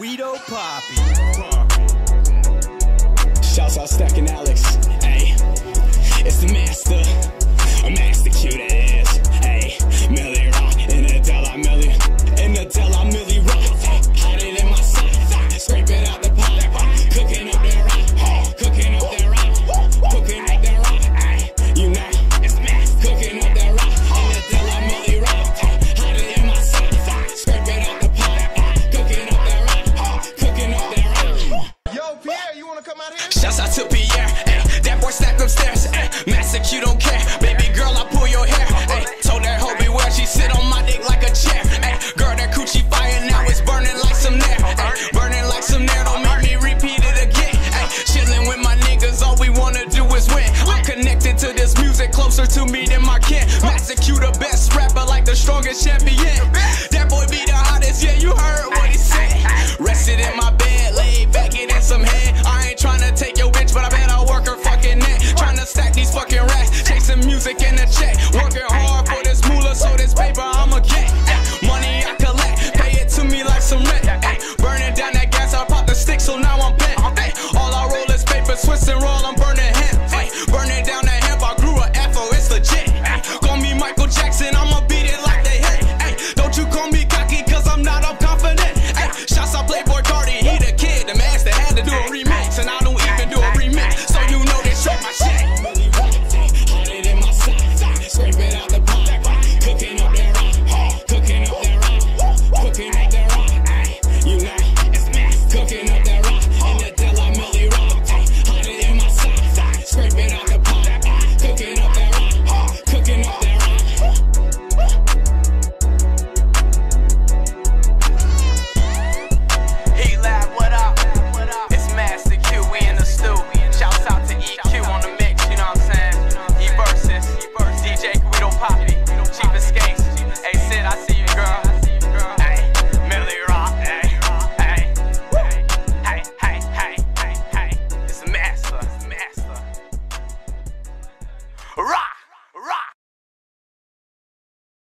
Guido Papi. Shouts out Stacking Alex. Hey. Masta Q don't care, baby girl I pull your hair, told that hoe beware, she sit on my dick like a chair, ay, girl that coochie fire now it's burning like some nair, ay, burning like some nair, don't make me repeat it again, ay, chilling with my niggas, all we wanna do is win, I'm connected to this music closer to me than my kin, Masta Q the best rapper like the strongest champion, that boy be the hottest, yeah you heard what he said, rested in my music and a check.